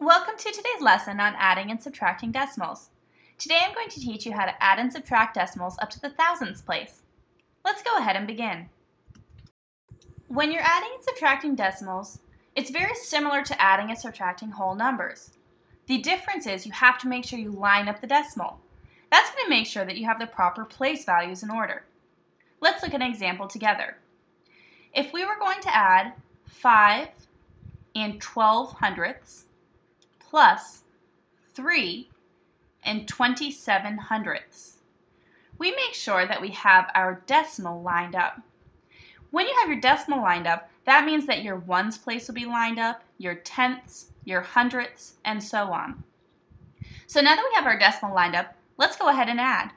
Welcome to today's lesson on adding and subtracting decimals. Today I'm going to teach you how to add and subtract decimals up to the thousandths place. Let's go ahead and begin. When you're adding and subtracting decimals, it's very similar to adding and subtracting whole numbers. The difference is you have to make sure you line up the decimal. That's going to make sure that you have the proper place values in order. Let's look at an example together. If we were going to add 5 and 12 hundredths plus 3 and 27 hundredths, we make sure that we have our decimal lined up. When you have your decimal lined up, that means that your ones place will be lined up, your tenths, your hundredths, and so on. So now that we have our decimal lined up, let's go ahead and add.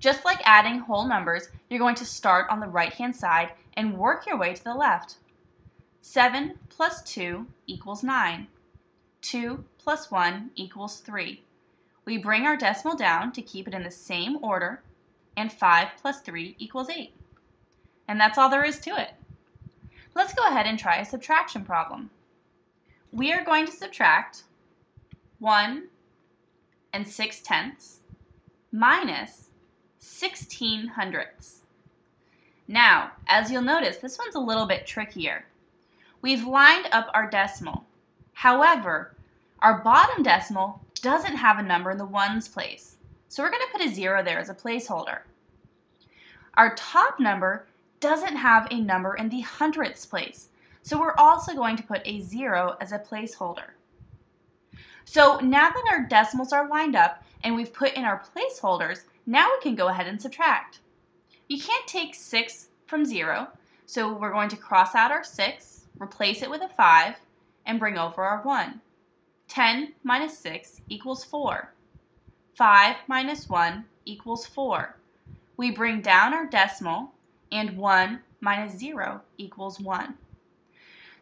Just like adding whole numbers, you're going to start on the right-hand side and work your way to the left. 7 plus 2 equals 9. 2 plus 1 equals 3. We bring our decimal down to keep it in the same order, and 5 plus 3 equals 8. And that's all there is to it. Let's go ahead and try a subtraction problem. We are going to subtract 1 and 6 tenths minus 16 hundredths. Now, as you'll notice, this one's a little bit trickier. We've lined up our decimal. However, our bottom decimal doesn't have a number in the ones place. So we're going to put a zero there as a placeholder. Our top number doesn't have a number in the hundredths place. So we're also going to put a zero as a placeholder. So now that our decimals are lined up and we've put in our placeholders, now we can go ahead and subtract. You can't take 6 from 0, so we're going to cross out our 6, replace it with a 5, and bring over our 1. 10 minus 6 equals 4. 5 minus 1 equals 4. We bring down our decimal, and 1 minus 0 equals 1.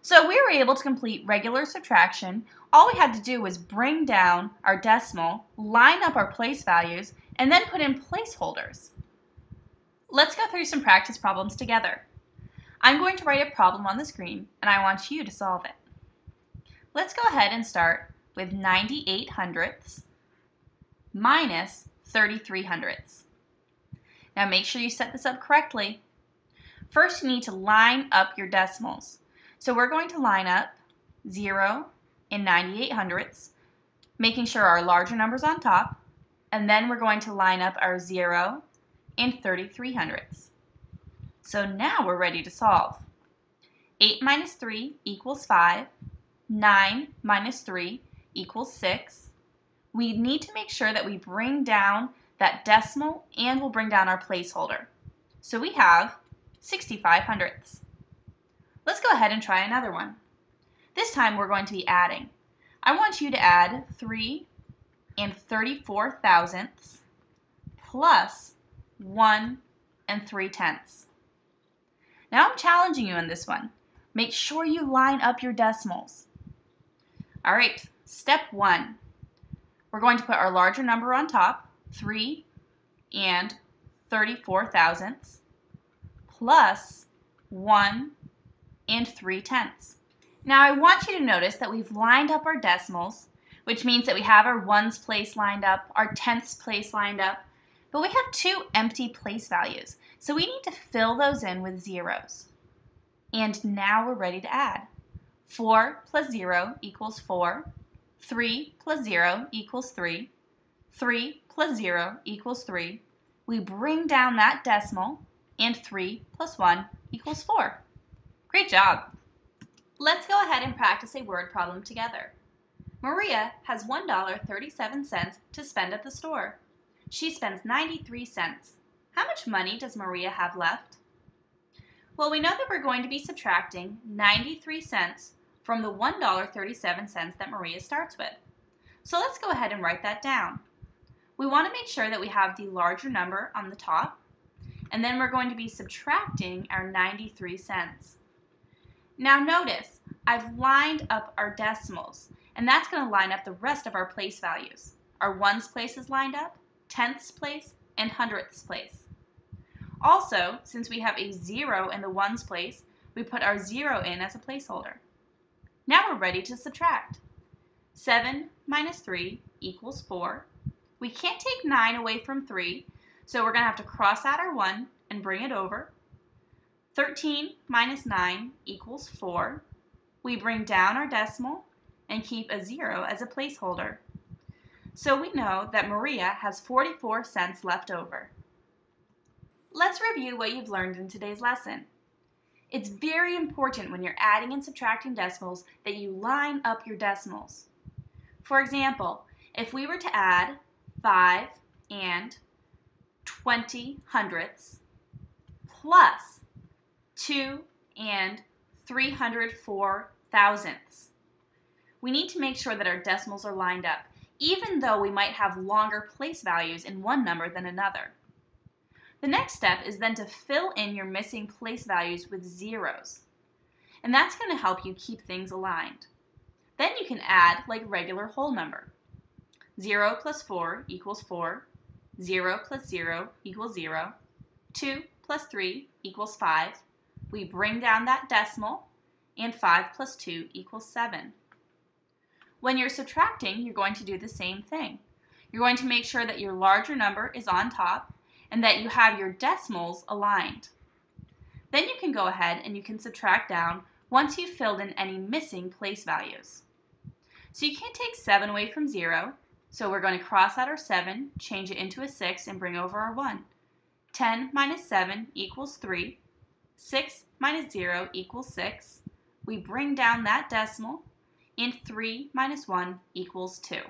So we were able to complete regular subtraction. All we had to do was bring down our decimal, line up our place values, and then put in placeholders. Let's go through some practice problems together. I'm going to write a problem on the screen, and I want you to solve it. Let's go ahead and start with 98 hundredths minus 33 hundredths. Now make sure you set this up correctly. First, you need to line up your decimals. So we're going to line up 0 and 98 hundredths, making sure our larger number's on top, and then we're going to line up our 0 and 33 hundredths. So now we're ready to solve. 8 minus 3 equals 5. 9 minus 3 equals 6. We need to make sure that we bring down that decimal and we'll bring down our placeholder. So we have 65 hundredths. Let's go ahead and try another one. This time we're going to be adding. I want you to add 3 and 34 thousandths plus 1 and 3 tenths. Now I'm challenging you in this one. Make sure you line up your decimals. All right, step one. We're going to put our larger number on top, 3 and 34 thousandths, plus 1 and 3 tenths. Now I want you to notice that we've lined up our decimals, which means that we have our ones place lined up, our tenths place lined up, but we have two empty place values, so we need to fill those in with zeros. And now we're ready to add. 4 plus 0 equals 4. 3 plus 0 equals 3. 3 plus 0 equals 3. We bring down that decimal, and 3 plus 1 equals 4. Great job! Let's go ahead and practice a word problem together. Maria has $1.37 to spend at the store. She spends 93 cents. How much money does Maria have left? Well, we know that we're going to be subtracting 93 cents from the $1.37 that Maria starts with. So let's go ahead and write that down. We want to make sure that we have the larger number on the top, and then we're going to be subtracting our 93 cents. Now notice, I've lined up our decimals, and that's going to line up the rest of our place values. Our ones place is lined up, tenths place, and hundredths place. Also, since we have a zero in the ones place, we put our zero in as a placeholder. Now we're ready to subtract. 7 minus 3 equals 4. We can't take 9 away from 3, so we're going to have to cross out our 1 and bring it over. 13 minus 9 equals 4. We bring down our decimal and keep a 0 as a placeholder. So we know that Maria has 44 cents left over. Let's review what you've learned in today's lesson. It's very important when you're adding and subtracting decimals that you line up your decimals. For example, if we were to add 5 and 20 hundredths plus 2 and 304 thousandths, we need to make sure that our decimals are lined up, even though we might have longer place values in one number than another. The next step is then to fill in your missing place values with zeros. And that's going to help you keep things aligned. Then you can add like regular whole number. 0 plus 4 equals 4. 0 plus 0 equals 0. 2 plus 3 equals 5. We bring down that decimal, and 5 plus 2 equals 7. When you're subtracting, you're going to do the same thing. You're going to make sure that your larger number is on top and that you have your decimals aligned. Then you can go ahead and you can subtract down once you've filled in any missing place values. So you can't take 7 away from 0, so we're going to cross out our 7, change it into a 6, and bring over our 1. 10 minus 7 equals 3. 6 minus 0 equals 6. We bring down that decimal, and 3 minus 1 equals 2.